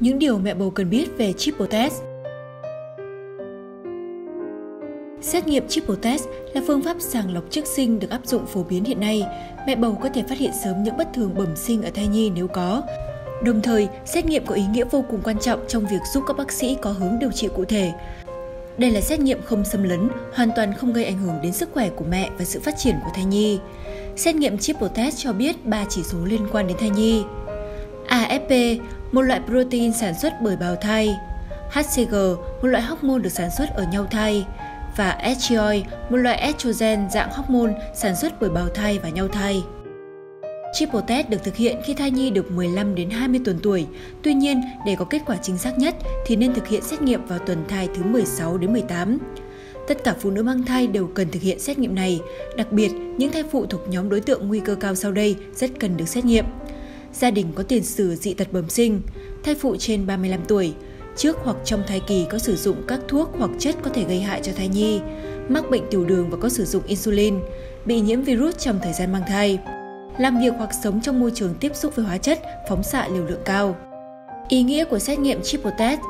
Những điều mẹ bầu cần biết về triple test Xét nghiệm triple test là phương pháp sàng lọc trước sinh được áp dụng phổ biến hiện nay. Mẹ bầu có thể phát hiện sớm những bất thường bẩm sinh ở thai nhi nếu có. Đồng thời, xét nghiệm có ý nghĩa vô cùng quan trọng trong việc giúp các bác sĩ có hướng điều trị cụ thể. Đây là xét nghiệm không xâm lấn, hoàn toàn không gây ảnh hưởng đến sức khỏe của mẹ và sự phát triển của thai nhi. Xét nghiệm triple test cho biết 3 chỉ số liên quan đến thai nhi. AFP, một loại protein sản xuất bởi bào thai, HCG, một loại hormone được sản xuất ở nhau thai, và estriol, một loại estrogen dạng hormone sản xuất bởi bào thai và nhau thai. Triple test được thực hiện khi thai nhi được 15 đến 20 tuần tuổi. Tuy nhiên, để có kết quả chính xác nhất thì nên thực hiện xét nghiệm vào tuần thai thứ 16 đến 18. Tất cả phụ nữ mang thai đều cần thực hiện xét nghiệm này, đặc biệt những thai phụ thuộc nhóm đối tượng nguy cơ cao sau đây rất cần được xét nghiệm. Gia đình có tiền sử dị tật bẩm sinh, thai phụ trên 35 tuổi, trước hoặc trong thai kỳ có sử dụng các thuốc hoặc chất có thể gây hại cho thai nhi, mắc bệnh tiểu đường và có sử dụng insulin, bị nhiễm virus trong thời gian mang thai, làm việc hoặc sống trong môi trường tiếp xúc với hóa chất, phóng xạ liều lượng cao. Ý nghĩa của xét nghiệm triple test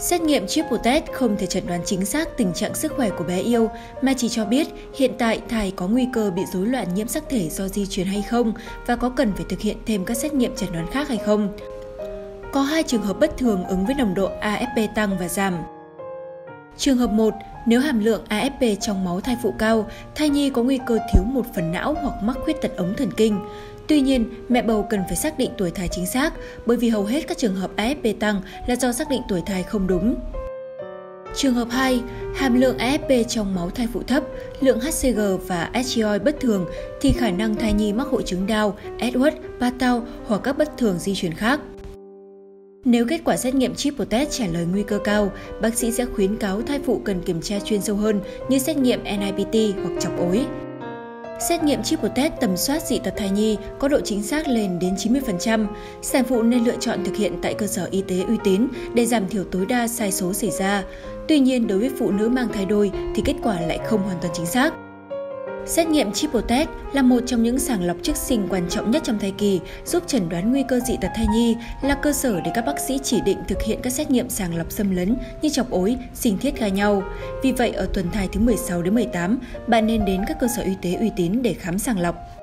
Xét nghiệm triple test không thể chẩn đoán chính xác tình trạng sức khỏe của bé yêu, mà chỉ cho biết hiện tại thai có nguy cơ bị rối loạn nhiễm sắc thể do di truyền hay không và có cần phải thực hiện thêm các xét nghiệm chẩn đoán khác hay không. Có hai trường hợp bất thường ứng với nồng độ AFP tăng và giảm. Trường hợp 1, nếu hàm lượng AFP trong máu thai phụ cao, thai nhi có nguy cơ thiếu một phần não hoặc mắc khuyết tật ống thần kinh. Tuy nhiên, mẹ bầu cần phải xác định tuổi thai chính xác bởi vì hầu hết các trường hợp AFP tăng là do xác định tuổi thai không đúng. Trường hợp 2, hàm lượng AFP trong máu thai phụ thấp, lượng HCG và SGOI bất thường thì khả năng thai nhi mắc hội chứng đau, Edward, Patau hoặc các bất thường di truyền khác. Nếu kết quả xét nghiệm triple test trả lời nguy cơ cao, bác sĩ sẽ khuyến cáo thai phụ cần kiểm tra chuyên sâu hơn như xét nghiệm NIPT hoặc chọc ối. Xét nghiệm chip của test tầm soát dị tật thai nhi có độ chính xác lên đến 90%. Sản phụ nên lựa chọn thực hiện tại cơ sở y tế uy tín để giảm thiểu tối đa sai số xảy ra. Tuy nhiên, đối với phụ nữ mang thai đôi thì kết quả lại không hoàn toàn chính xác. Xét nghiệm triple test là một trong những sàng lọc trước sinh quan trọng nhất trong thai kỳ, giúp chẩn đoán nguy cơ dị tật thai nhi, là cơ sở để các bác sĩ chỉ định thực hiện các xét nghiệm sàng lọc xâm lấn như chọc ối, sinh thiết gai nhau. Vì vậy, ở tuần thai thứ 16 đến 18, bạn nên đến các cơ sở y tế uy tín để khám sàng lọc.